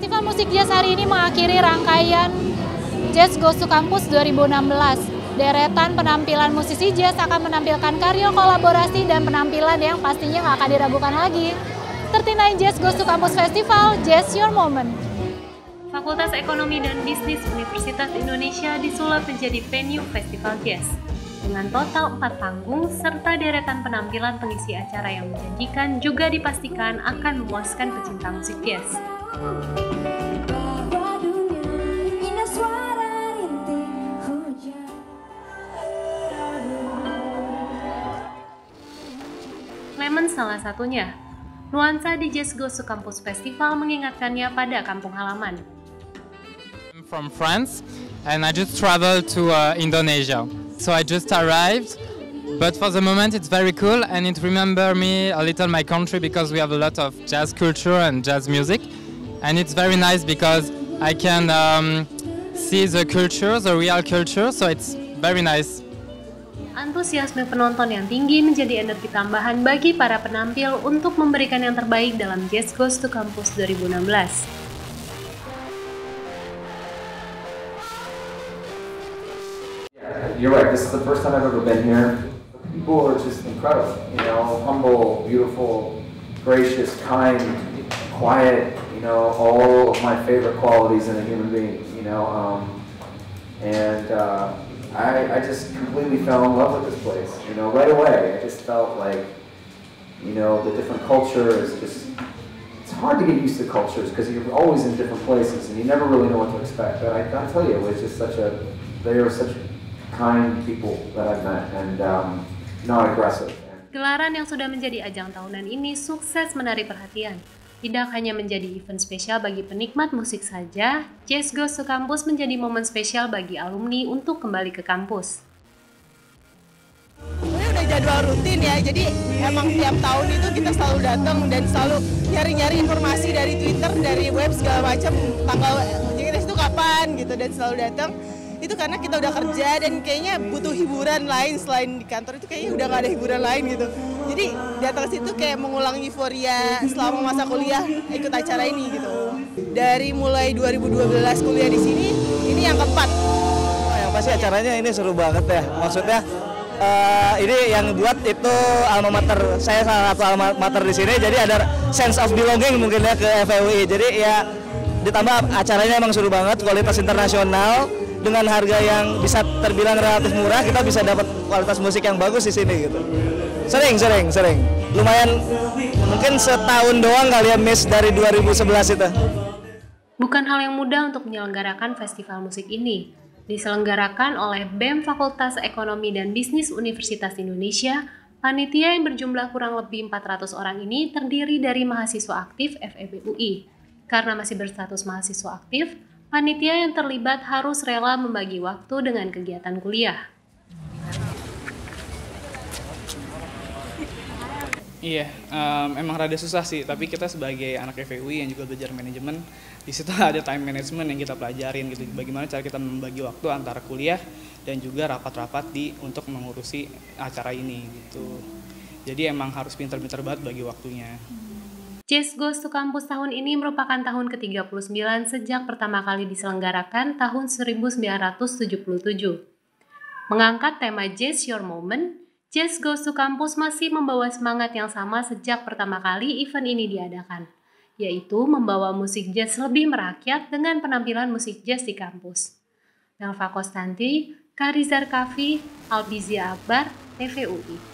Festival Musik Jazz hari ini mengakhiri rangkaian Jazz Goes to Campus 2016. Deretan penampilan musisi jazz akan menampilkan karya kolaborasi dan penampilan yang pastinya nggak akan diragukan lagi. 39 Jazz Goes to Campus Festival, Jazz Your Moment. Fakultas Ekonomi dan Bisnis Universitas Indonesia disulap menjadi venue festival jazz. Dengan total 4 panggung serta deretan penampilan pengisi acara yang menjanjikan juga dipastikan akan memuaskan pecinta musik jazz. Lemon salah satunya. Nuansa di Jazz Goes to Campus Festival mengingatkannya pada kampung halaman. I'm from France and I just traveled to uh, Indonesia. So I just arrived, but for the moment it's very cool and it remember me a little my country because we have a lot of jazz culture and jazz music, and it's very nice because I can um, see the culture, the real culture. So it's very nice. Antusiasme penonton yang tinggi menjadi energi tambahan bagi para penampil untuk memberikan yang terbaik dalam Jazz Goes to Campus 2016. You're right. This is the first time I've ever been here. The People are just incredible. You know, humble, beautiful, gracious, kind, quiet. You know, all of my favorite qualities in a human being. You know, um, and uh, I, I just completely fell in love with this place. You know, right away. I just felt like, you know, the different culture is just. It's hard to get used to cultures because you're always in different places and you never really know what to expect. But I gotta tell you, it was just such a. They are such kind people that I've met and um, not aggressive. Gelaran yang sudah menjadi ajang tahunan ini sukses menarik perhatian. Tidak hanya menjadi event spesial bagi penikmat musik saja, Jazz Goes to Campus menjadi momen spesial bagi alumni untuk kembali ke kampus. Ini udah jadwal rutin ya, jadi emang tiap tahun itu kita selalu datang dan selalu nyari-nyari informasi dari Twitter, dari web segala macam tanggal jadi itu kapan gitu dan selalu datang. Itu karena kita udah kerja dan kayaknya butuh hiburan lain selain di kantor itu kayaknya udah gak ada hiburan lain gitu. Jadi datang ke situ kayak mengulang euforia selama masa kuliah ikut acara ini gitu. Dari mulai 2012 kuliah di sini, ini yang keempat. yang pasti acaranya ini seru banget ya. Maksudnya eh, ini yang buat itu alma mater saya salah satu alma mater di sini. Jadi ada sense of belonging mungkin ya ke FUI. Jadi ya ditambah acaranya emang seru banget, kualitas internasional dengan harga yang bisa terbilang relatif murah, kita bisa dapat kualitas musik yang bagus di sini gitu. Sering, sering, sering. Lumayan mungkin setahun doang kalian miss dari 2011 itu. Bukan hal yang mudah untuk menyelenggarakan festival musik ini. Diselenggarakan oleh BEM Fakultas Ekonomi dan Bisnis Universitas Indonesia, panitia yang berjumlah kurang lebih 400 orang ini terdiri dari mahasiswa aktif FEB UI. Karena masih berstatus mahasiswa aktif, panitia yang terlibat harus rela membagi waktu dengan kegiatan kuliah. Iya, em, emang rada susah sih. Tapi kita sebagai anak FEUI yang juga belajar manajemen, di situ ada time management yang kita pelajarin gitu. Bagaimana cara kita membagi waktu antara kuliah dan juga rapat-rapat di untuk mengurusi acara ini gitu. Jadi emang harus pinter-pinter banget bagi waktunya. Jazz Goes to Campus tahun ini merupakan tahun ke-39 sejak pertama kali diselenggarakan tahun 1977. Mengangkat tema Jazz Your Moment, Jazz Goes to Campus masih membawa semangat yang sama sejak pertama kali event ini diadakan, yaitu membawa musik jazz lebih merakyat dengan penampilan musik jazz di kampus. Melva Kostanti, Karizar Kafi, Albizia Akbar, TVUI.